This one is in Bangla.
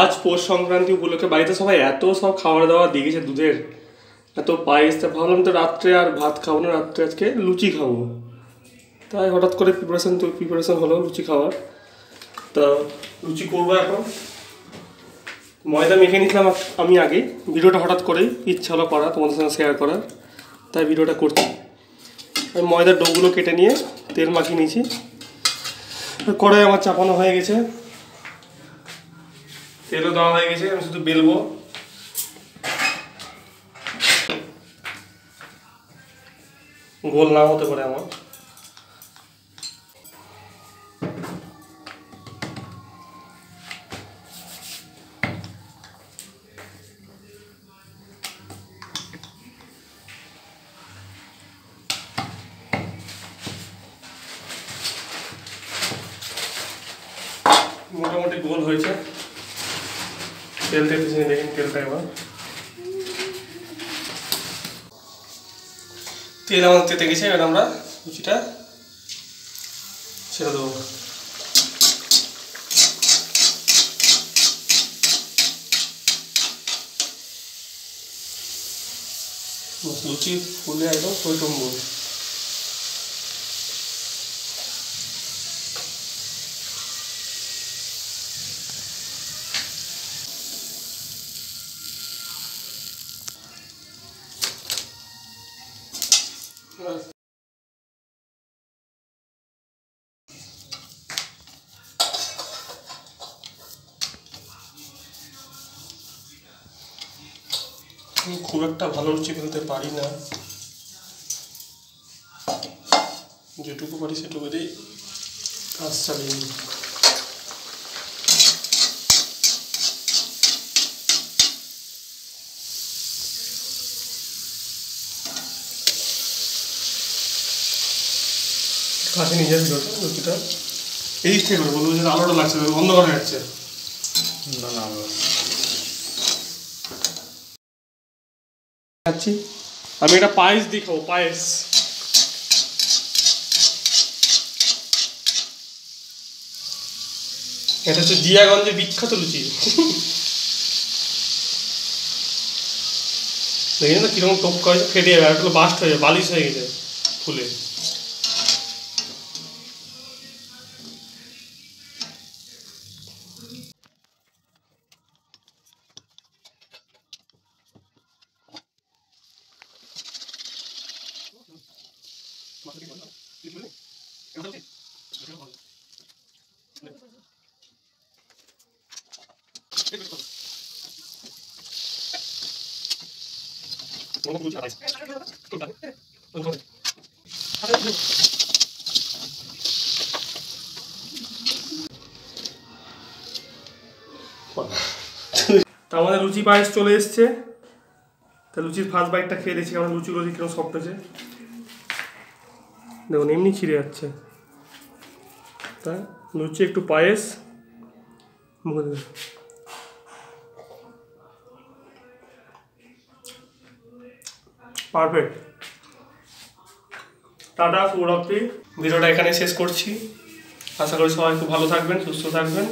আজ পৌষ সংক্রান্তি উপলক্ষে বাড়িতে সবাই এত সব খাবার দাবার দিয়ে গেছে দুধের। এত পায়েস, তা ভাবলাম তো রাত্রে আর ভাত খাব না, রাত্রে আজকে লুচি খাব। তাই হঠাৎ করে প্রিপারেশন তো প্রিপারেশন হলো লুচি খাওয়ার। তা লুচি করব এখন। ময়দা মেখে নিয়েছিলাম আমি আগে। ভিডিওটা হঠাৎ করেই ইচ্ছা হলো করা তোমাদের সঙ্গে শেয়ার করার। তাই ভিডিওটা করছি। আমি ময়দার ডোগুলো কেটে নিয়ে তেল মাখিয়ে নিয়েছি। কড়াই আমার চাপানো হয়ে গেছে। তেলও দেওয়া হয়ে গেছে, আমি শুধু বেলবো। গোল না হতে পারে আমার। গোল হয়েছে। তেল পিছনে দেখেন তেলটা এবার। তেল আমাদের তেতে গেছে, এবার আমরা লুচিটা ছেড়ে দেবো। লুচি ফুলে একদম টইটম্বুর খুব একটা ভালো রুচি ফেলতে পারি না যেটুকু পারি সেটুকু দিয়ে কাজ চালিয়ে নিই। কাছে নিয়ে যাবি লুচিটা এই দিক করে বলব যে আলোটা লাগছে অন্ধকার হয়ে যাচ্ছে। না না খাচ্ছি আমি এটা পায়েস দিয়ে খাব পায়েস। এটা হচ্ছে জিয়াগঞ্জে বিখ্যাত লুচি। দেখেন না কীরকম টপ করে ফেটে যাবে আর বাস্ট হয়ে যাবে বালিশ হয়ে গেছে ফুলে। তা আমাদের লুচি পায়েস চলে এসছে। তা লুচির ফার্স্ট বাইটটা খেয়ে দেখছি লুচি লুচি কীরকম সফট হয়েছে। দেখুন, এমনি ছিঁড়ে যাচ্ছে। তা, লুচি একটু পায়েস। মুখে দেবে পারফেক্ট। টাটা, শুভরাত্রি। ভিডিওটা এখানে শেষ করছি। আশা করি সবাই খুব ভালো থাকবেন, সুস্থ থাকবেন।